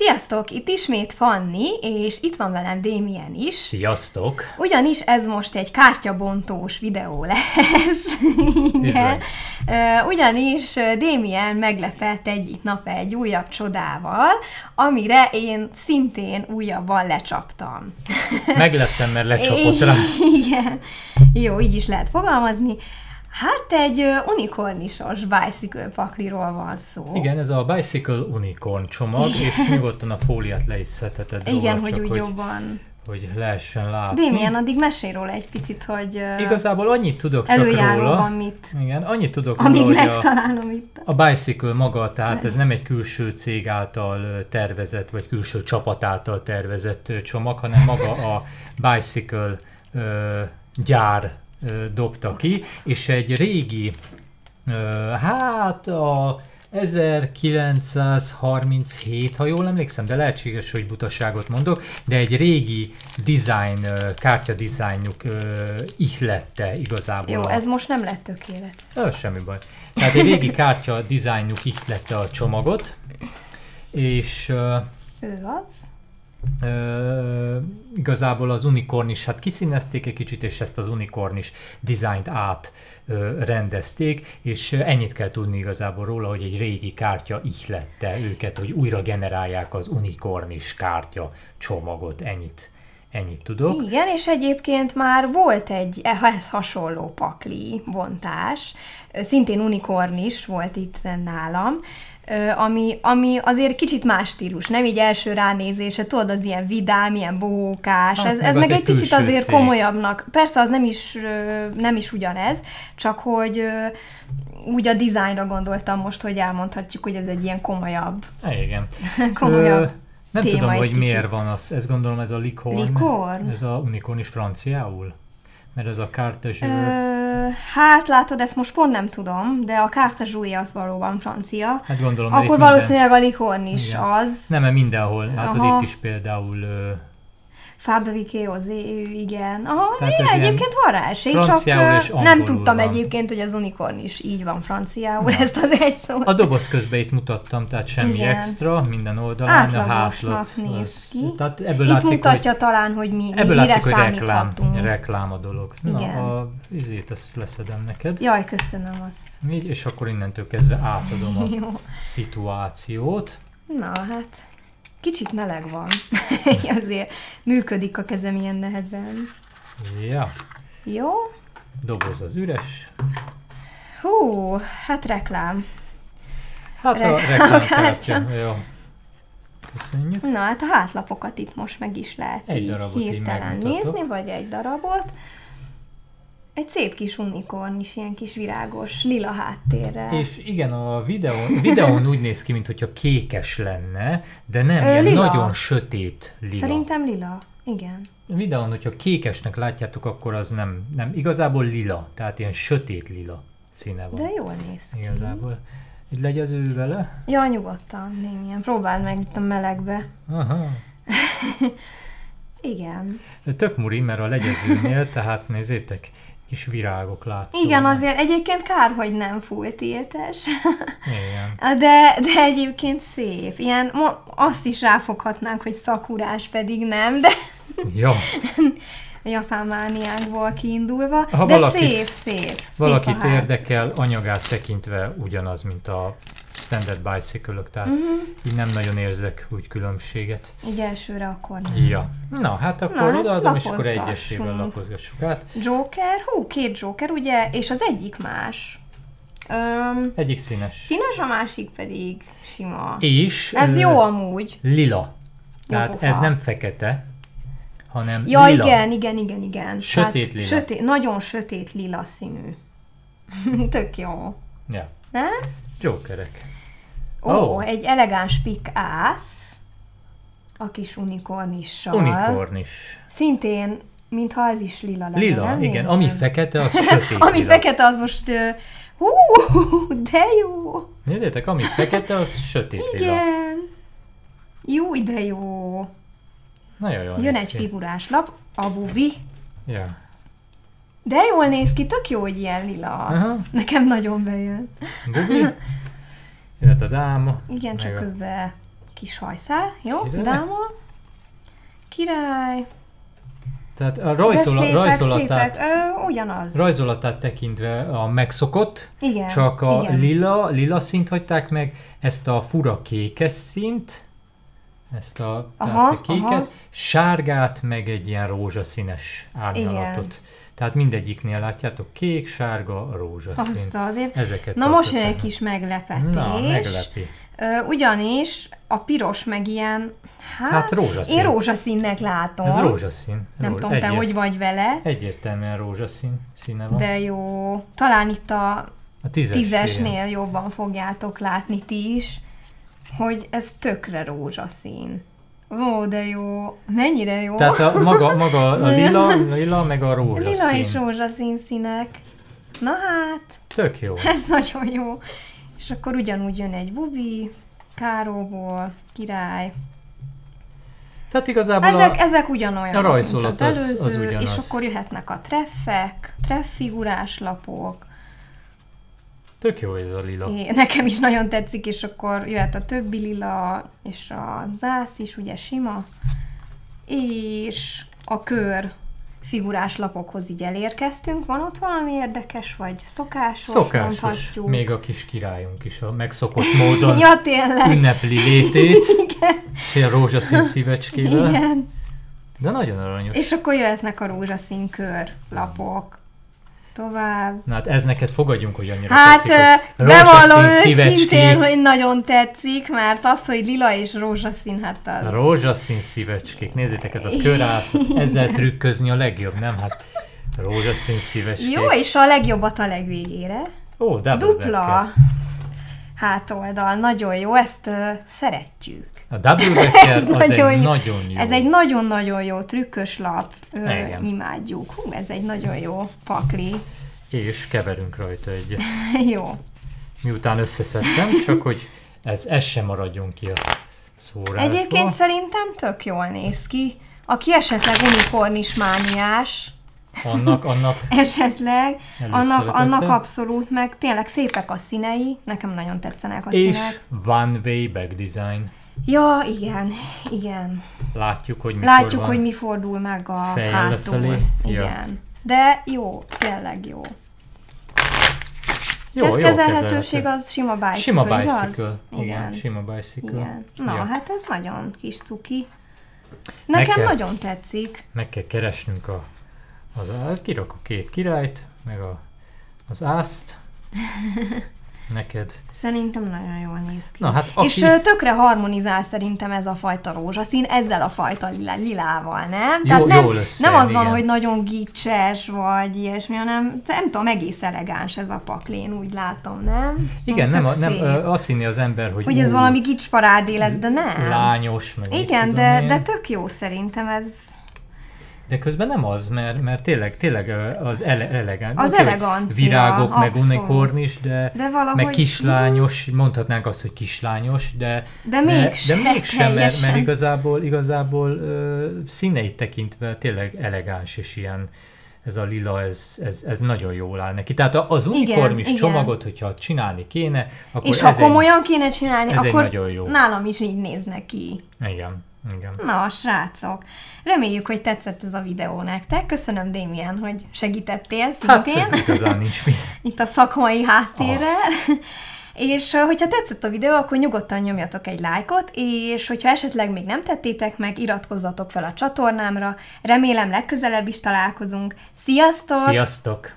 Sziasztok! Itt ismét Fanni, és itt van velem Démien is. Sziasztok! Ugyanis ez most egy kártyabontós videó lesz. Igen. Ugyanis Démien meglepett egyik nap egy újabb csodával, amire én szintén újabban lecsaptam. Megleptem, mert lecsapott rá. Igen. Jó, így is lehet fogalmazni. Hát egy unikornisos bicycle pakliról van szó. Igen, ez a Bicycle Unicorn csomag, és nyugodtan a fóliát le is szedheted Igen, róla, hogy csak úgy hogy, jobban hogy lehessen látni. Démien, addig mesélj róla egy picit, hogy Igazából annyit tudok csak róla. mit. Igen, annyit tudok Amíg róla, megtalálom a, itt. A Bicycle maga, tehát ez nem egy külső cég által tervezett, vagy külső csapat által tervezett csomag, hanem maga a Bicycle ö, gyár dobta ki, és egy régi, hát a 1937, ha jól emlékszem, de lehetséges, hogy butaságot mondok, de egy régi design, kártya dizájnjuk ihlette igazából. Jó, a... ez most nem lett tökélet. Ez semmi baj. Tehát egy régi kártya dizájnjuk ihlette a csomagot, és... Ő az? Uh, igazából az unikorn is, hát kiszínezték egy kicsit, és ezt az unikorn is dizájnt át uh, rendezték, és ennyit kell tudni igazából róla, hogy egy régi kártya ihlette őket, hogy újra generálják az unikornis kártya csomagot, ennyit Ennyit tudok. Igen, és egyébként már volt egy ehhez hasonló pakli bontás, szintén unikornis volt itt nálam, ami, ami azért kicsit más stílus, nem így első ránézése, tudod, az ilyen vidám, ilyen bohókás, hát, ez, ez meg, egy picit azért cég. komolyabbnak. Persze az nem is, nem is ugyanez, csak hogy úgy a dizájnra gondoltam most, hogy elmondhatjuk, hogy ez egy ilyen komolyabb. É, igen. komolyabb. Ö, nem tudom, hogy kicsit. miért van az, ez gondolom ez a likorn. Likorn? Ez a unikorn is franciául? Mert ez a carte Hát látod, ezt most pont nem tudom, de a carte az valóban francia. Hát gondolom, Akkor valószínűleg minden... a likorn is Igen. az. Nem, mert mindenhol. Hát az itt is például Fabriké Ozé, igen. Aha, Tehát igen, egyébként van rá esély, csak nem tudtam van. egyébként, hogy az unikorn is így van franciául, Na. ezt az egy szót. A doboz közben itt mutattam, tehát semmi igen. extra, minden oldalán, Átlagosnak a hátlap. néz az. Tehát ebből itt látszik, mutatja hogy, talán, hogy mi, ebből mire látszik, hogy reklám, reklám a dolog. Igen. Na, a izét ezt leszedem neked. Jaj, köszönöm azt. Így, és akkor innentől kezdve átadom a szituációt. Na, hát Kicsit meleg van, azért működik a kezem ilyen nehezen. Ja. Jó. Doboz az üres. Hú, hát reklám. Hát Re- a reklámkártya. Jó. Köszönjük. Na hát a hátlapokat itt most meg is lehet egy így hirtelen nézni, vagy egy darabot. Egy szép kis unikorn is, ilyen kis virágos, lila háttérrel. És igen, a videón, videón úgy néz ki, mintha kékes lenne, de nem, Ö, ilyen lila. nagyon sötét lila. Szerintem lila, igen. A videón, hogyha kékesnek látjátok, akkor az nem, nem igazából lila, tehát ilyen sötét lila színe van. De jól néz ki. Igazából. Így legyen az ő vele? Ja, nyugodtan, némilyen. Próbáld meg itt a melegbe. Aha. Igen. De tök muri, mert a legyezőnél, tehát nézzétek, kis virágok látszanak. Igen, azért egyébként kár, hogy nem full tiltes. Igen. De, de egyébként szép. Ilyen, azt is ráfoghatnánk, hogy szakurás pedig nem, de... Jó. japán mániákból kiindulva, ha de valakit, szép, szép. Valakit szép érdekel, anyagát tekintve ugyanaz, mint a standard bicycle tehát uh-huh. így nem nagyon érzek úgy különbséget. Így elsőre akkor nem. Ja. Na, hát akkor Na, hát odaadom, és akkor egyesével lapozgassuk át. Joker, hú, két Joker, ugye, és az egyik más. Um, egyik színes. Színes, a másik pedig sima. És... Ez jó amúgy. Lila. Tehát jó, ez nem fekete, hanem ja, lila. igen, igen, igen, igen. Sötét lila. Sötét, nagyon sötét lila színű. Tök jó. Ja. Ne? Jokerek. Ó, oh. egy elegáns pik ász, a kis unikornissal. Unikornis. Szintén, mintha ez is lila lenne, Lila, nem? igen. Ami fekete, az sötét Ami lila. fekete, az most... Hú, de jó! Nézzétek, ami fekete, az sötét igen. lila. Igen. Jó, de jó. Nagyon jól Jön egy figurás lap, a bubi. Ja. De jól néz ki, tök jó, hogy ilyen lila. Aha. Nekem nagyon bejön. Bubi? A dáma. Igen, csak a... közben kis hajszál, jó? Király. Dáma. Király. Tehát a rajzola, szépek, rajzolatát, szépek. Ö, ugyanaz. rajzolatát tekintve a megszokott, Igen, csak a igen. lila, lila szint hagyták meg, ezt a fura kékes szint, ezt a, Aha, a kéket, aha. sárgát, meg egy ilyen rózsaszínes árnyalatot. Tehát mindegyiknél látjátok, kék, sárga, rózsaszín. Azt azért. Ezeket Na most jön egy kis meglepetés. Na, meglepi. Ugyanis a piros meg ilyen, hát, Hát rózsaszín. én rózsaszínnek látom. Ez rózsaszín. Nem Ró- tudom, te egyért- hogy vagy vele, Egyértelműen rózsaszín színe van. de jó. Talán itt a a tízes tízesnél jobban fogjátok látni ti is, hogy ez tökre rózsaszín. Ó, de jó. Mennyire jó. Tehát a, maga, maga a lila, lila meg a rózsaszín. Lila és rózsaszín színek. Na hát, Tök jó. ez nagyon jó. És akkor ugyanúgy jön egy bubi, káróból, király. Tehát igazából Ezek, a, ezek ugyanolyan, a rajzolat mint az az- előző, az ugyanaz. és akkor jöhetnek a treffek, trefffigurás lapok. Tök jó ez a lila. É, nekem is nagyon tetszik, és akkor jöhet a többi lila, és a zász is, ugye sima, és a kör figurás lapokhoz így elérkeztünk. Van ott valami érdekes, vagy szokásos, Szokásos. mondhatjuk? Még a kis királyunk is a megszokott módon Ja, tényleg. ünnepli létét. Igen. És a rózsaszín szívecskével. Igen. De nagyon aranyos. És akkor jöhetnek a rózsaszín kör lapok. Tovább. Na hát ez neked fogadjunk, hogy annyira Hát, tetszik, hogy bevallom őszintén, hogy nagyon tetszik, mert az, hogy lila és rózsaszín, hát az... rózsaszín szívecskék. Nézzétek, ez a körászat. Ezzel trükközni a legjobb, nem? Hát rózsaszín szívecskék. Jó, és a legjobbat a legvégére. Ó, double Dupla backer. hátoldal, nagyon jó, ezt ö, szeretjük. A double backer Ez az nagyon egy nagyon jó. Ez egy nagyon-nagyon jó trükkös lap, ö, Igen. imádjuk. Hú, ez egy nagyon jó pakli. És keverünk rajta egyet. jó. Miután összeszedtem, csak hogy ez, ez sem maradjon ki a szórásból. Egyébként szerintem tök jól néz ki. Aki esetleg unikornis mániás, Annak, annak esetleg, annak, annak abszolút, meg tényleg szépek a színei, nekem nagyon tetszenek a és színek. one way back design. Ja, igen, igen. Látjuk, hogy mikor Látjuk, van. hogy mi fordul meg a hátul. lefelé. Ja. Igen. De jó, tényleg jó. jó, ez jó kezelhetőség kezelhető. az sima bicycle, Sima igaz? bicycle. Igen, Igen. sima bicycle. Igen. Na, Ja. hát ez nagyon kis cuki. Nekem kell- nagyon tetszik. Meg kell keresnünk a, az, á- kirakok két királyt, meg a, az ászt. Neked. Szerintem nagyon jól néz ki. Na hát, aki... És tökre harmonizál szerintem ez a fajta rózsaszín ezzel a fajta lila, lilával, nem? Jó- nem, jól összejön, nem az van, igen. hogy nagyon gicses vagy ilyesmi, hanem nem tudom, egész elegáns ez a paklén, úgy látom, nem? Igen, nem, nem ö, azt hinni az ember, hogy, hogy ez ú, valami gicsparádé lesz, de nem. lányos, meg Igen, de, de tök jó szerintem ez. De közben nem az, mert, mert tényleg, tényleg az ele, elegáns. Az elegancia, Virágok, meg abszolút. unikornis, de, De valahogy... meg kislányos, mondhatnánk azt, hogy kislányos, de, De mégsem, de mégsem mert, mert igazából, igazából ö, színeit tekintve tényleg elegáns és ilyen ez a lila, ez, ez, ez nagyon jól áll neki. Tehát az unikornis igen. csomagot, hogyha csinálni kéne, akkor És ha komolyan kéne csinálni, ez egy akkor nagyon jó. nálam is így néznek ki. egy... Igen, igen. Na, srácok, reméljük, hogy tetszett ez a videó nektek. Köszönöm, Démien, hogy segítettél Hát szintén igazán nincs mit. itt a szakmai háttérrel. És ö, hogyha tetszett a videó, akkor nyugodtan nyomjatok egy lájkot, és hogyha esetleg még nem tettétek meg, iratkozzatok fel a csatornámra. Remélem legközelebb is találkozunk. Sziasztok! Sziasztok!